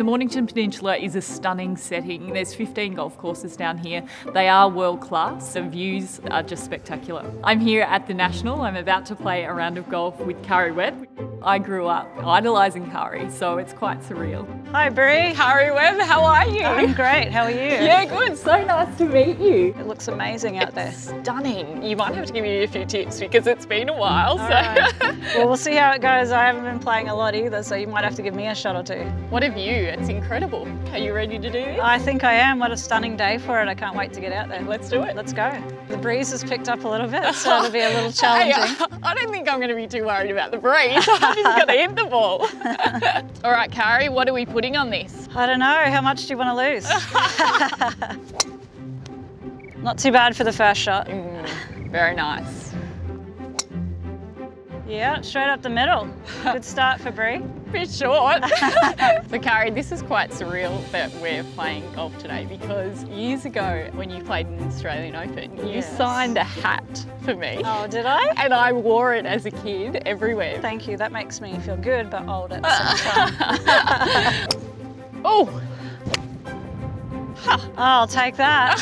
The Mornington Peninsula is a stunning setting. There's 15 golf courses down here. They are world class. The views are just spectacular. I'm here at the National. I'm about to play a round of golf with Karrie Webb. I grew up idolising Karrie, so it's quite surreal. Hi, Brie. Karrie Webb, how are you? I'm great. How are you? Yeah, good. So nice to meet you. It looks amazing out there. Stunning. You might have to give me a few tips because it's been a while. So. right. well, we'll see how it goes. I haven't been playing a lot either, so you might have to give me a shot or two. what of you? It's incredible. Are you ready to do this? I think I am. What a stunning day for it. I can't wait to get out there. Let's do it. Let's go. The breeze has picked up a little bit, so it'll be a little Hey, challenging. I don't think I'm going to be too worried about the breeze. Just to hit the ball. All right, Karrie, what are we putting on this? I don't know. How much do you want to lose? Not too bad for the first shot. Mm, very nice. Yeah, straight up the middle. Good start for Brie. Bit short. so, Karrie, this is quite surreal that we're playing golf today because years ago, when you played in the Australian Open, you Yes. signed a hat for me. Oh, did I? And I wore it as a kid everywhere. Thank you. That makes me feel good but old at the same time. Oh, I'll take that.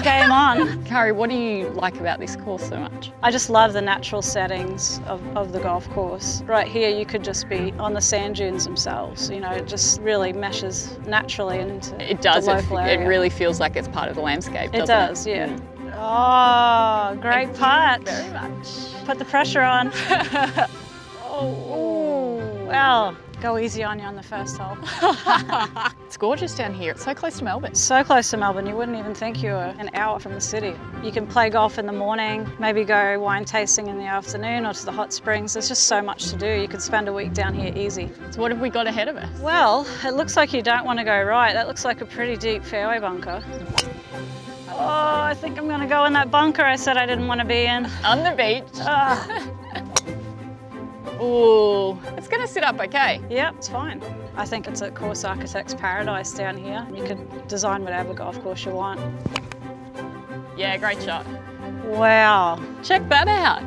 Game on. Karrie, what do you like about this course so much? I just love the natural settings of, of the golf course. Right here, you could just be on the sand dunes themselves. You know, it just really meshes naturally into It does. the It, local it area. really feels like it's part of the landscape. It does, yeah. Mm. Oh, great putt. Very much. Put the pressure on. oh, well, go easy on you on the first hole. It's gorgeous down here. It's so close to Melbourne. So close to Melbourne, you wouldn't even think you were an hour from the city. You can play golf in the morning, maybe go wine tasting in the afternoon or to the hot springs. There's just so much to do. You could spend a week down here easy. So what have we got ahead of us? Well, it looks like you don't want to go right. That looks like a pretty deep fairway bunker. Oh, I think I'm going to go in that bunker I said I didn't want to be in. On the beach. Ah, Ooh, it's going to sit up okay. yep, it's fine. I think it's a course architect's paradise down here. You could design whatever golf course you want. Yeah, great shot. Wow. Check that out.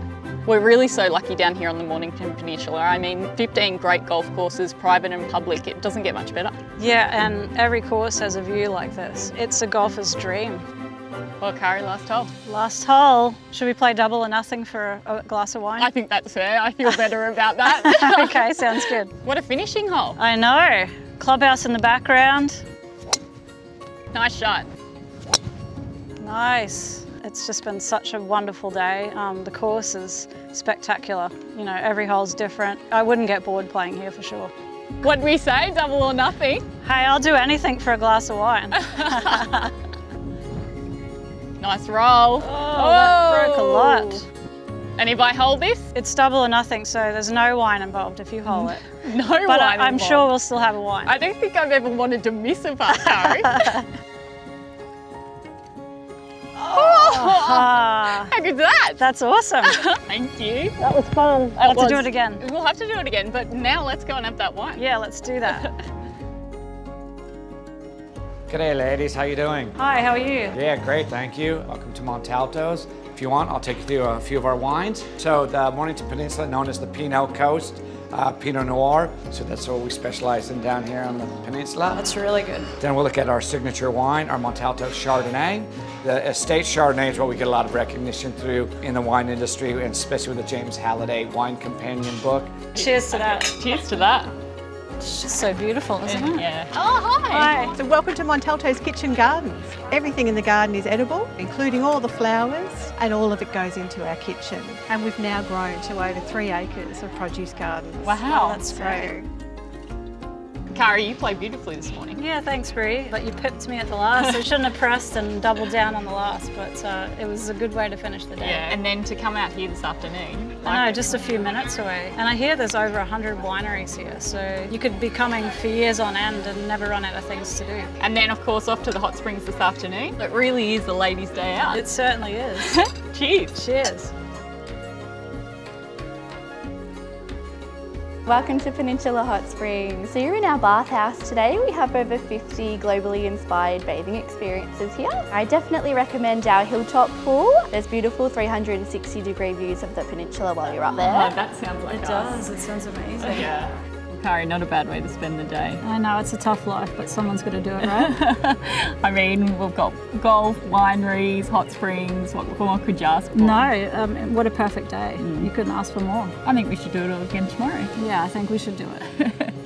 We're really so lucky down here on the Mornington Peninsula. I mean, 15 great golf courses, private and public. It doesn't get much better. Yeah, and every course has a view like this. It's a golfer's dream. Well, Karrie, last hole. Last hole. Should we play double or nothing for a, glass of wine? I think that's fair. I feel better about that. okay, sounds good. What a finishing hole. I know. Clubhouse in the background. Nice shot. Nice. It's just been such a wonderful day. Um, the course is spectacular. You know, every hole's different. I wouldn't get bored playing here for sure. What do we say? Double or nothing? Hey, I'll do anything for a glass of wine. Nice roll. Oh, that broke a lot. And if I hold this, It's double or nothing, so there's no wine involved if you hole it. no But wine I, I'm involved. sure we'll still have a wine. I don't think I've ever wanted to miss a putt, Karrie. Ah, How good's that? that's awesome. Thank you. That was fun. I'll have to do it again. We'll have to do it again, but now let's go and have that wine. Yeah, let's do that. G'day ladies, how you doing? Hi, how are you? Yeah, great, thank you. Welcome to Montalto's. If you want, I'll take you through a few of our wines. So the Mornington Peninsula, known as the Pinot Coast, uh, Pinot Noir. So that's what we specialize in down here on the peninsula. That's really good. Then we'll look at our signature wine, our Montalto Chardonnay. The estate Chardonnay is what we get a lot of recognition through in the wine industry, and especially with the James Halliday Wine Companion book. Cheers to that. Cheers to that. It's just so beautiful, isn't it? Yeah. Oh, hi. Hi. So welcome to Montalto's Kitchen Gardens. Everything in the garden is edible, including all the flowers, and all of it goes into our kitchen. And we've now grown to over three acres of produce gardens. Wow. Oh, that's great. Karrie, you played beautifully this morning. Yeah, thanks, Brie. But you pipped me at the last. I shouldn't have pressed and doubled down on the last, but uh, it was a good way to finish the day. Yeah, and then to come out here this afternoon. I know, just a few minutes away. And I hear there's over 100 wineries here, so you could be coming for years on end and never run out of things to do. And then, of course, off to the hot springs this afternoon. It really is a ladies' day out. It certainly is. Cheers. Cheers. Welcome to Peninsula Hot Springs. So you're in our bathhouse today. We have over 50 globally inspired bathing experiences here. I definitely recommend our hilltop pool. There's beautiful 360 degree views of the peninsula while you're up oh, there. Oh, that sounds like It us. does, it sounds amazing. Yeah. Karrie, not a bad way to spend the day. I know it's a tough life, but someone's got to do it, right? I mean, we've got golf, wineries, hot springs. What, more could you ask for? no, um, what a perfect day. You couldn't ask for more. I think we should do it all again tomorrow. Yeah, I think we should do it.